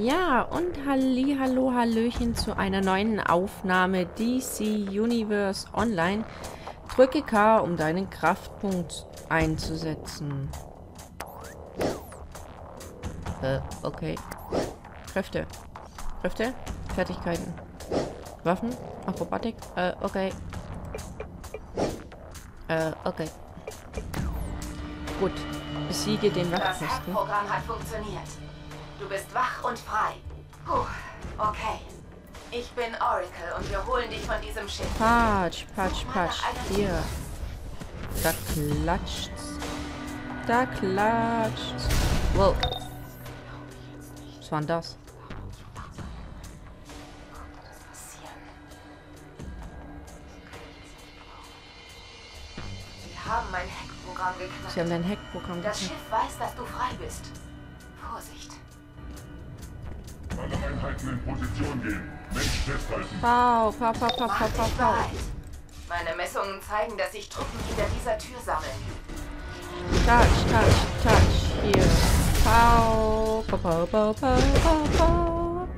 Ja, und Halli, hallo, hallöchen zu einer neuen Aufnahme DC Universe Online. Drücke K, um deinen Kraftpunkt einzusetzen. Äh, okay. Kräfte. Kräfte? Fertigkeiten. Waffen? Akrobatik? Äh, okay. Äh, okay. Gut. Besiege den Das Wachposten. Hackprogramm hat funktioniert. Du bist wach und frei. Puh, okay. Ich bin Oracle und wir holen dich von diesem Schiff. Patsch, patsch, patsch. Hier. Da klatscht's. Da klatscht's. Wow. Was war denn das? Sie haben mein Hackprogramm geknackt. Sie haben dein Hackprogramm Das geknackt. Schiff weiß, dass du frei bist. Vorsicht. Alle Einheiten in Position gehen. Mensch festhalten. Pau, pau, pau, pau, Mach pau, dich pau, pau. bereit. Meine Messungen zeigen, dass sich Truppen hinter dieser Tür sammeln. Touch, touch, touch. Hier. Pau, pau, pau, pau, pau, pau, pau.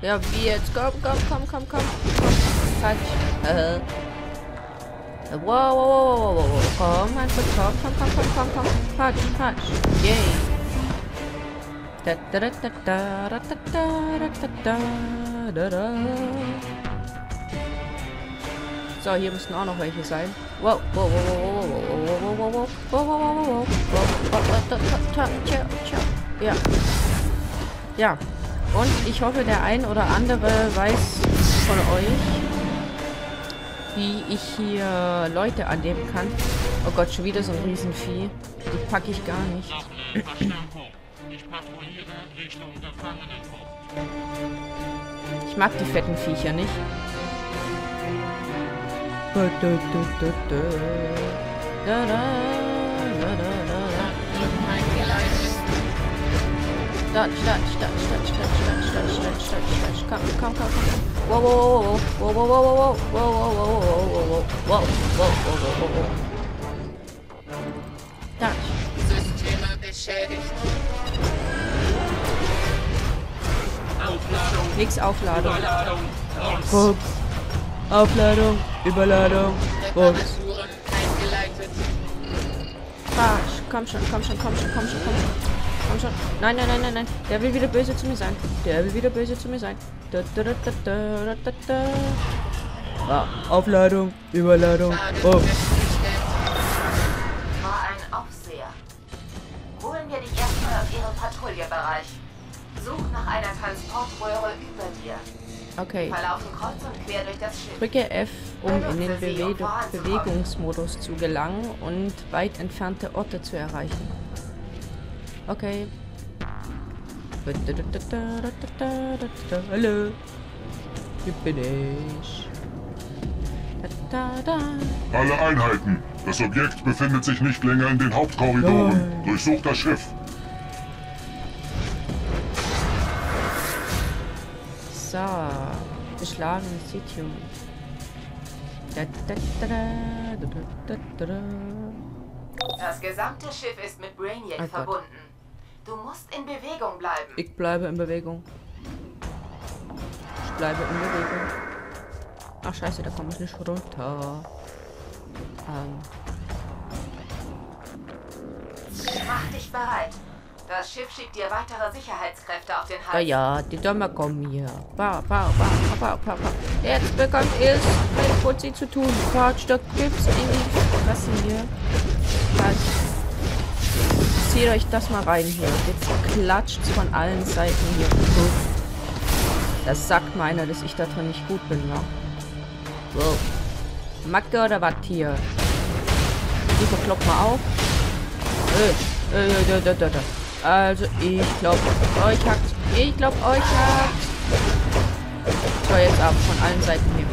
Ja, wie jetzt? Komm, komm, komm, komm, komm. komm. Touch. Äh. Wow, wow, wow, wow, wow, wow. Komm, einfach, komm, komm, komm, komm, komm, komm. Touch, touch. Yay. Da, So, hier müssten auch noch welche sein. Ja. Ja. Und ich hoffe, der ein oder andere weiß von euch, wie ich hier Leute annehmen kann. Oh Gott, schon wieder so ein Riesenvieh. Die packe ich gar nicht. Ich patrouilliere Richtung Gefangenenbucht. Ich mag die fetten Viecher nicht. Stadt, Stadt, Stadt, Stadt, Stadt, Stadt, Stadt, Stadt, Stadt, Stadt. Komm, komm, komm, komm. Wow, wow, wow, wow, wow, wow, wow, wow, wow, wow, wow, wow, wow, wow, wow, wow, wow, wow. Touch. Systeme beschädigt. Nix Aufladung. Überladung, Box. Ups. Aufladung, Überladung, eingeleitet. Quatsch. Komm schon, komm schon, komm schon, komm schon, komm schon. Komm schon. Nein, nein, nein, nein, nein. Der will wieder böse zu mir sein. Der will wieder böse zu mir sein. Da, da, da, da, da, da, da. Ah, Aufladung, Überladung, festgestellt. War ein Aufseher. Holen wir dich erstmal auf ihren Patrouillebereich. Such nach einer Transportröhre über dir. Okay. Verlaufen kreuz und quer durch das Schiff. Drücke F, um in den Bewe Bewegungsmodus zu gelangen und weit entfernte Orte zu erreichen. Okay. Hallo. Hier bin ich. Da, da, da. Alle Einheiten. Das Objekt befindet sich nicht länger in den Hauptkorridoren. Durchsucht das Schiff. So. Beschlagenes Sitium. Da, da, da, da, da, da, da, da. Das gesamte Schiff ist mit Brainiac Oh Gott. verbunden. Du musst in Bewegung bleiben. Ich bleibe in Bewegung. Ich bleibe in Bewegung. Ach scheiße, da komme ich nicht runter. Ähm, Mach dich bereit. Das Schiff schickt dir weitere Sicherheitskräfte auf den ja, Hals. ja, die Dämmer kommen hier. Bau, bau, bau. Jetzt bekommt es mit Fuzzi zu tun. Da gibt's in die Fresse hier. Quatsch. Zieht euch das mal rein hier. Jetzt klatscht's von allen Seiten hier. Das sagt meiner, dass ich da drin nicht gut bin, wa? Wow. Macke oder was hier? Die verkloppt mal auf. Äh, äh, da, da, da, da. Also, ich glaub, euch hackt. Ich glaub, euch hackt. So, jetzt ab von allen Seiten hier.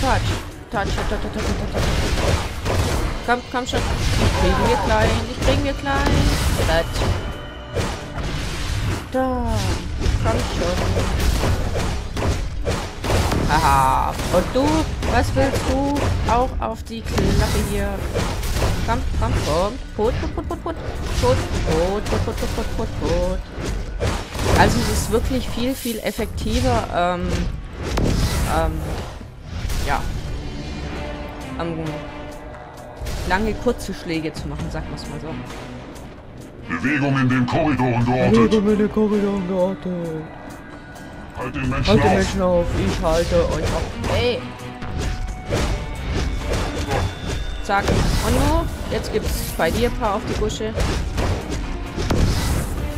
Touch. Touch, touch. Komm, komm schon. Ich kriegen wir klein. Ich kriegen wir klein. Touch. Da. Komm schon. Aha. Und du? Was willst du? Auch auf die Klappe hier. Komm, komm, komm. Put, put, put, put, put. Put, put, put, put, put, put, put, put. Also es ist wirklich viel, viel effektiver, ähm, ähm, ja, ähm, lange kurze Schläge zu machen, sagen wir es mal so. Bewegung in den Korridoren geortet. in den Korridoren geortet. Halt den Menschen Halte auf. Menschen auf, ich halte euch auf. Ey! Zack. Und nur, jetzt gibt's bei dir ein paar auf die Busche.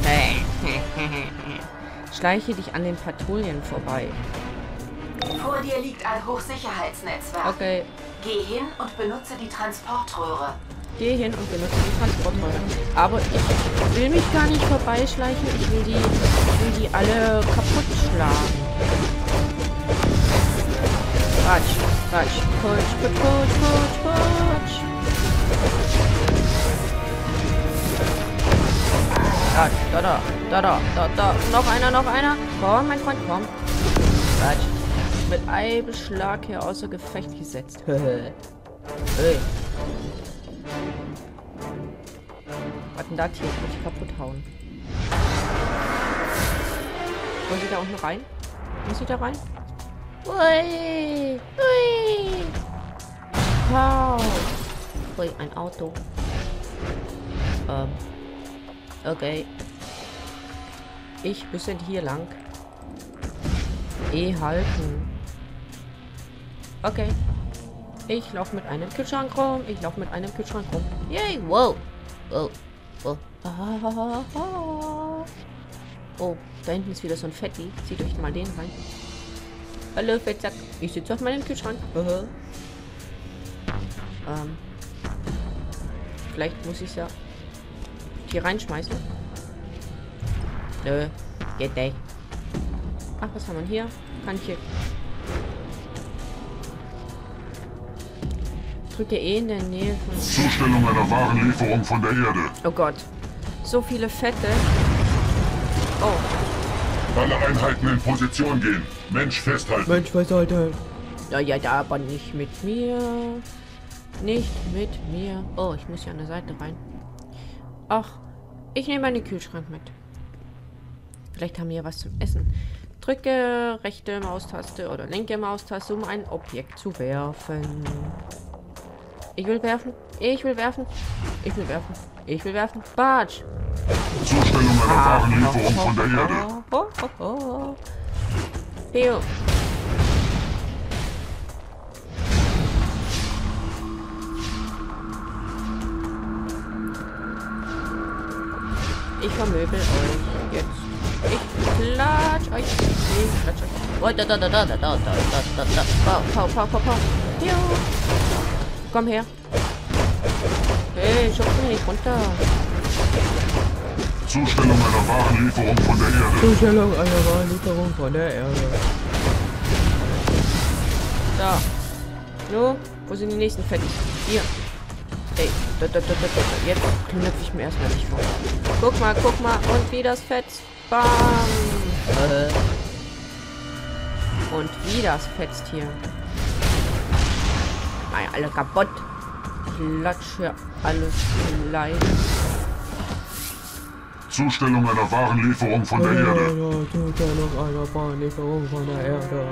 Hey. Schleiche dich an den Patrouillen vorbei. Vor dir liegt ein Hochsicherheitsnetzwerk. Okay. Geh hin und benutze die Transportröhre. Geh hin und benutze die Transportröhre. Aber ich will mich gar nicht vorbeischleichen. Ich will die, will die alle kaputt schlagen. Quatsch, Quatsch, Quatsch, Quatsch, Quatsch, Quatsch, Da, da, da, da, da, da. Noch einer, noch einer. Komm, mein Freund, komm. Quatsch. Mit einem Schlag hier außer Gefecht gesetzt. hey. Was denn das hier? Muss ich kaputt hauen. Wollen Sie da unten rein? Muss ich da rein? Ui! Ui! Wow! Ui, ein Auto. Ähm. Okay. Ich müssen hier lang. E halten. Okay. Ich laufe mit einem Kühlschrank rum. Ich laufe mit einem Kühlschrank rum. Yay! Wow! Oh. Oh. Ah, ah. Oh, da hinten ist wieder so ein Fetti. Zieht euch mal den rein. Hallo, Fettsack. Ich sitze auf meinem Kühlschrank. Ähm. Vielleicht muss ich ja hier reinschmeißen. Nö. Geht nicht. Ach, was haben wir hier? Kann ich hier... Drücke E in der Nähe von... Zustellung einer Warenlieferung von der Erde. Oh Gott. So viele Fette. Oh. Alle Einheiten in Position gehen. Mensch festhalten. Mensch, was sollte? Ja, ja, ja, aber nicht mit mir. Nicht mit mir. Oh, ich muss hier an der Seite rein. Ach, ich nehme meinen Kühlschrank mit. Vielleicht haben wir was zum Essen. Drücke rechte Maustaste oder linke Maustaste, um ein Objekt zu werfen. Ich will werfen. Ich will werfen. Ich will werfen. Ich will werfen. Batsch. Zustellung einer Warenlieferung von der Erde. Oh, oh, oh. Theo. Ich vermöbel euch jetzt. Ich klatsch euch. Ich klatsch euch. Oh, da, da, da, da, da, da, da, da, da, da. Pau, pau, pau, pau, pau. Theo. Komm her. Hey, schubst mich nicht runter. Zustellung einer Warenlieferung von der Erde. Zustellung einer Warenlieferung von der Erde. Da. No, wo sind die nächsten Fettis? Hier. Ey, da, da, da, da, da. Jetzt knüpfe ich mir erstmal nicht vor. Guck mal, guck mal. Und wie das Fett. Bam. Äh. Und wie das fetzt hier. Ja alle kaputt. Klatsche alles klein. Zustellung einer Warenlieferung von der Erde. Zustellung einer Warenlieferung von der Erde.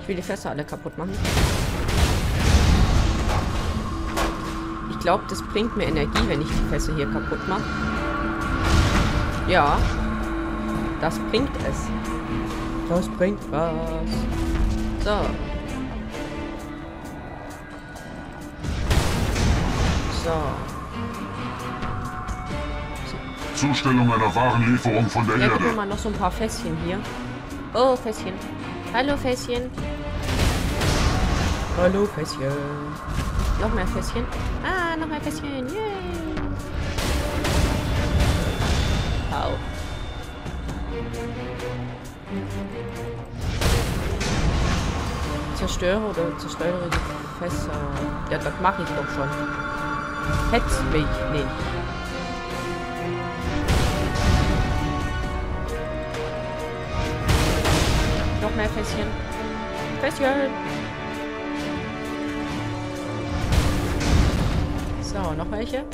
Ich will die Fässer alle kaputt machen. Ich glaube, das bringt mir Energie, wenn ich die Fässer hier kaputt mache. Ja. Das bringt es. Das bringt was. So. So. Zustellung einer Warenlieferung von der Ja, Erde. mal, noch so ein paar Fässchen hier. Oh, Fässchen. Hallo, Fässchen. Hallo, Fässchen. Noch mehr Fässchen. Ah, noch mehr Fässchen. Yay. Au. Zerstöre oder zerstöre die Fässer. Ja, das mache ich doch schon. Hetz mich nicht. Noch mehr Fässchen. Festgehalten. So, noch welche?